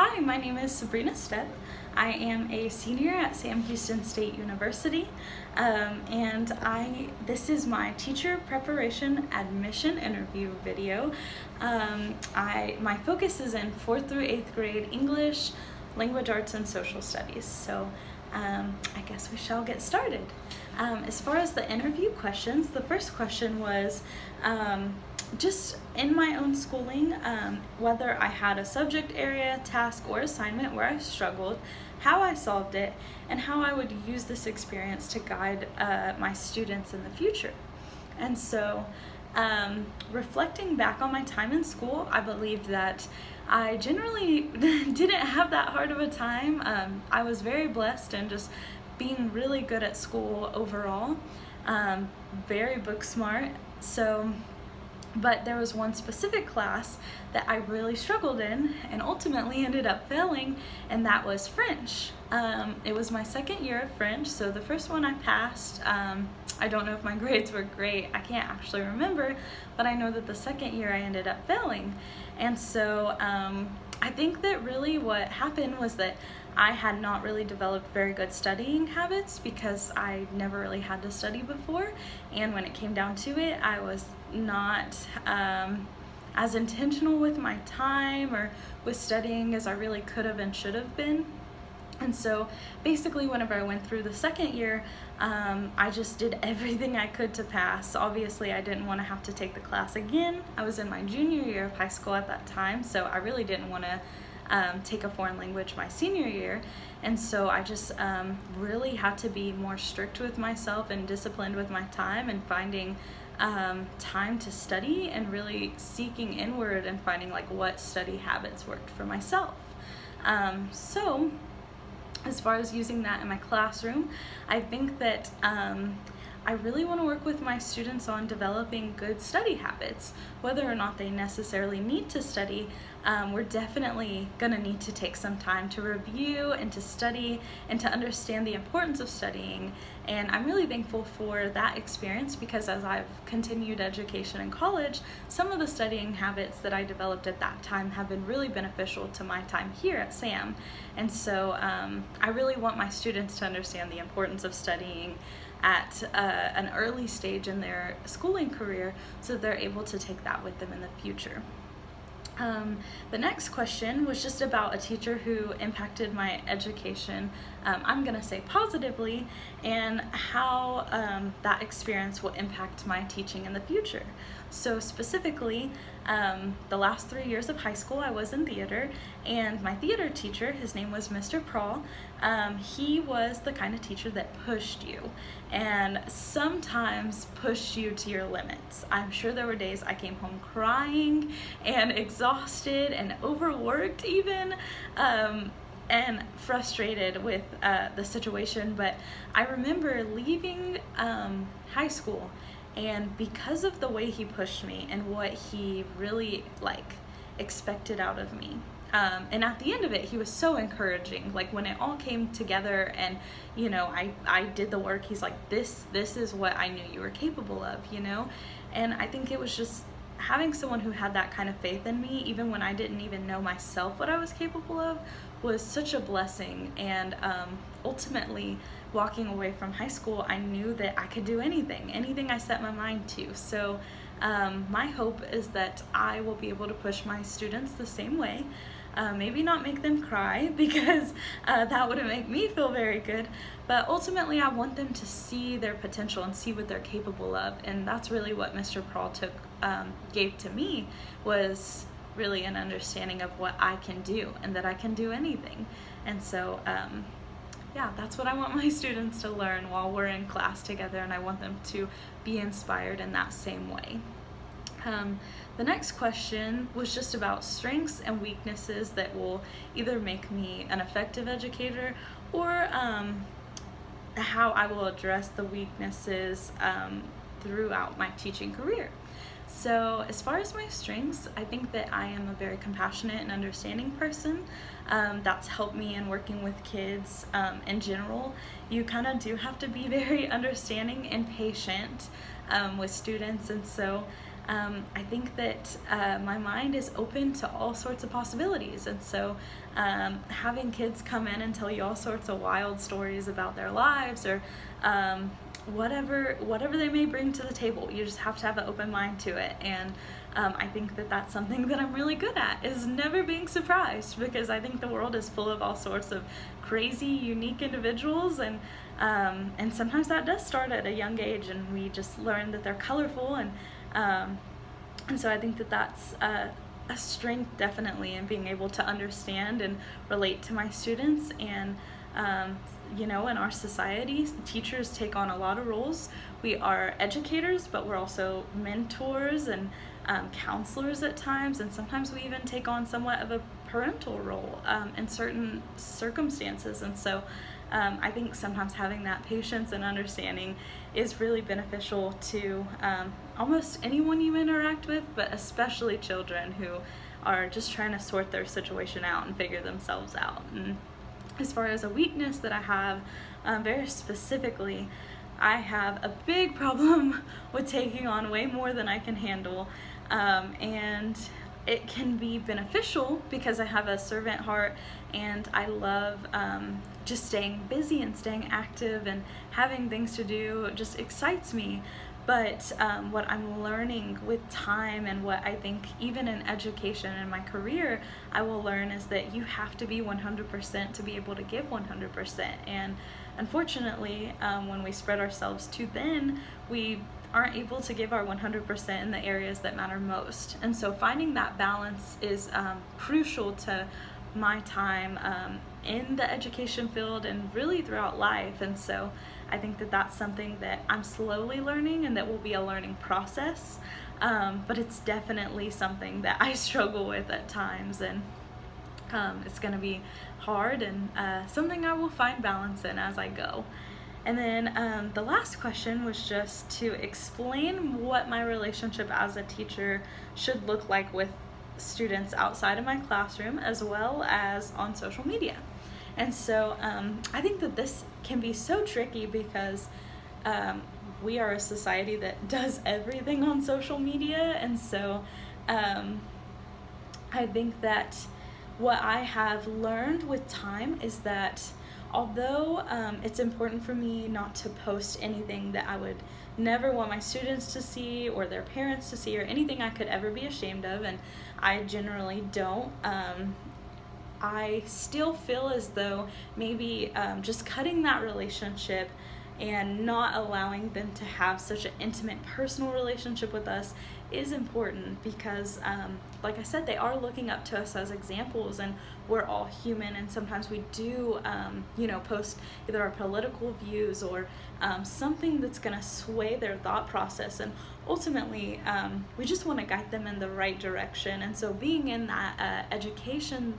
Hi, my name is Sabrina Stepp. I am a senior at Sam Houston State University, um, and I this is my teacher preparation admission interview video. Um, I my focus is in fourth through eighth grade English, language arts, and social studies. So um, I guess we shall get started. Um, as far as the interview questions, the first question was um, just in my own schooling, um, whether I had a subject area, task, or assignment where I struggled, how I solved it, and how I would use this experience to guide uh, my students in the future. And so, um, reflecting back on my time in school, I believe that I generally didn't have that hard of a time. Um, I was very blessed and just being really good at school overall, um, very book smart. So, but there was one specific class that I really struggled in and ultimately ended up failing, and that was French. Um, it was my second year of French, so the first one I passed. Um, I don't know if my grades were great, I can't actually remember, but I know that the second year I ended up failing. And so um, I think that really what happened was that I had not really developed very good studying habits because I never really had to study before. And when it came down to it, I was not um, as intentional with my time or with studying as I really could have and should have been. And so basically, whenever I went through the second year, um, I just did everything I could to pass. Obviously, I didn't want to have to take the class again. I was in my junior year of high school at that time, so I really didn't want to um, take a foreign language my senior year. And so I just um, really had to be more strict with myself and disciplined with my time and finding um, time to study and really seeking inward and finding like what study habits worked for myself. Um, so as far as using that in my classroom, I think that um, I really want to work with my students on developing good study habits. Whether or not they necessarily need to study, um, we're definitely going to need to take some time to review and to study and to understand the importance of studying. And I'm really thankful for that experience because as I've continued education in college, some of the studying habits that I developed at that time have been really beneficial to my time here at SAM. And so um, I really want my students to understand the importance of studying at uh, an early stage in their schooling career so they're able to take that with them in the future. Um, the next question was just about a teacher who impacted my education, um, I'm going to say positively, and how um, that experience will impact my teaching in the future. So, specifically, um, the last three years of high school, I was in theater, and my theater teacher, his name was Mr. Prawl, um, he was the kind of teacher that pushed you and sometimes pushed you to your limits. I'm sure there were days I came home crying and exhausted and overworked, even. Um, and frustrated with uh, the situation, but I remember leaving um, high school and because of the way he pushed me and what he really like expected out of me um, and at the end of it he was so encouraging like when it all came together and you know I, I did the work he's like this this is what i knew you were capable of you know? And i think it was just having someone who had that kind of faith in me even when i didn't even know myself what i was capable of was such a blessing. And um, ultimately walking away from high school i knew that i could do anything anything i set my mind to. So um, my hope is that i will be able to push my students the same way uh, maybe not make them cry because uh, that wouldn't make me feel very good but ultimately i want them to see their potential and see what they're capable of and that's really what mr prawl took um, gave to me was really an understanding of what I can do and that I can do anything. And so, um, yeah, that's what I want my students to learn while we're in class together, and I want them to be inspired in that same way. Um, the next question was just about strengths and weaknesses that will either make me an effective educator or um, how I will address the weaknesses um, throughout my teaching career. So, as far as my strengths, I think that I am a very compassionate and understanding person. Um, that's helped me in working with kids um, in general. You kind of do have to be very understanding and patient um, with students, and so um, I think that uh, my mind is open to all sorts of possibilities. And so um, having kids come in and tell you all sorts of wild stories about their lives or um, whatever whatever they may bring to the table you just have to have an open mind to it and um, i think that that's something that i'm really good at is never being surprised because i think the world is full of all sorts of crazy unique individuals and um, and sometimes that does start at a young age and we just learn that they're colorful and um, and so I think that that's a, a strength definitely in being able to understand and relate to my students and um, you know in our society teachers take on a lot of roles. We are educators but we're also mentors and um, counselors at times and sometimes we even take on somewhat of a parental role um, in certain circumstances. And so um, I think sometimes having that patience and understanding is really beneficial to um, almost anyone you interact with, but especially children who are just trying to sort their situation out and figure themselves out. And as far as a weakness that I have, um, very specifically, I have a big problem with taking on way more than I can handle. Um, and it can be beneficial because I have a servant heart and I love um, just staying busy and staying active and having things to do just excites me. But um, what I'm learning with time and what I think even in education and my career, I will learn is that you have to be 100% to be able to give 100%. And unfortunately, um, when we spread ourselves too thin, we aren't able to give our 100% in the areas that matter most. And so finding that balance is um, crucial to my time um, in the education field and really throughout life. And so I think that that's something that I'm slowly learning and that will be a learning process. Um, but it's definitely something that I struggle with at times and um, it's going to be hard and uh, something I will find balance in as I go. And then um, the last question was just to explain what my relationship as a teacher should look like with students outside of my classroom as well as on social media. And so um, I think that this can be so tricky because um, we are a society that does everything on social media. And so um, I think that what I have learned with time is that although um, it's important for me not to post anything that I would never want my students to see or their parents to see or anything I could ever be ashamed of, and I generally don't. Um, I still feel as though maybe um, just cutting that relationship and not allowing them to have such an intimate personal relationship with us is important because um, like i said they are looking up to us as examples and we're all human and sometimes we do um, you know post either our political views or um, something that's going to sway their thought process and ultimately um, we just want to guide them in the right direction. And so being in that uh, education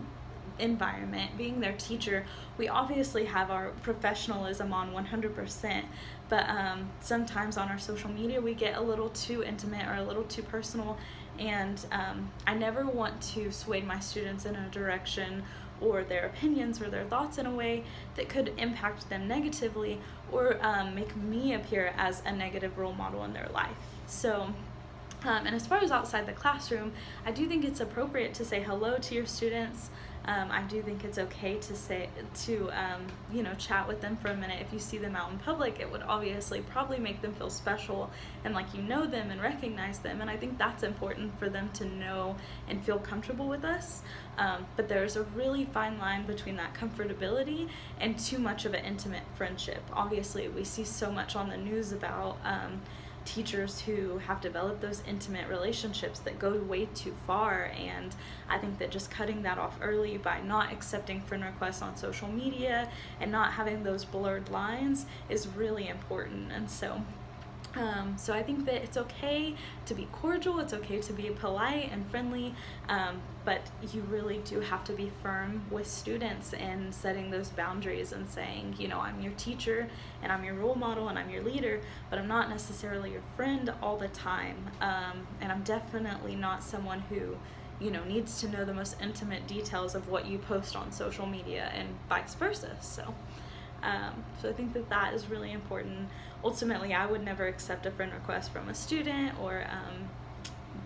environment, being their teacher, we obviously have our professionalism on 100%, but um, sometimes on our social media we get a little too intimate or a little too personal, and um, I never want to sway my students in a direction or their opinions or their thoughts in a way that could impact them negatively or um, make me appear as a negative role model in their life. So, um, and as far as outside the classroom, I do think it's appropriate to say hello to your students. Um, I do think it's okay to say to um, you know chat with them for a minute. If you see them out in public, it would obviously probably make them feel special and like you know them and recognize them. And I think that's important for them to know and feel comfortable with us. Um, but there's a really fine line between that comfortability and too much of an intimate friendship. Obviously, we see so much on the news about um, teachers who have developed those intimate relationships that go way too far. And i think that just cutting that off early by not accepting friend requests on social media and not having those blurred lines is really important. And so um, so I think that it's okay to be cordial, it's okay to be polite and friendly, um, but you really do have to be firm with students and setting those boundaries and saying, you know, I'm your teacher and I'm your role model and I'm your leader, but I'm not necessarily your friend all the time. Um, and I'm definitely not someone who you know needs to know the most intimate details of what you post on social media and vice versa so um, so I think that that is really important. Ultimately, I would never accept a friend request from a student or um,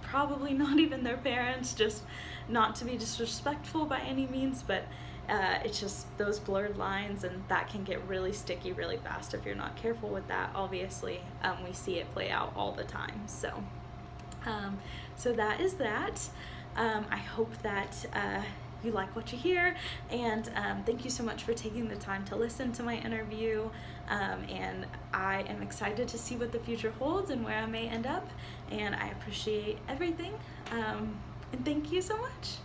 probably not even their parents, just not to be disrespectful by any means, but uh, it's just those blurred lines and that can get really sticky really fast if you're not careful with that. Obviously um, we see it play out all the time. So um, so that is that. Um, I hope that uh, you like what you hear. And um, thank you so much for taking the time to listen to my interview. Um, and I am excited to see what the future holds and where I may end up. And I appreciate everything. Um, and thank you so much.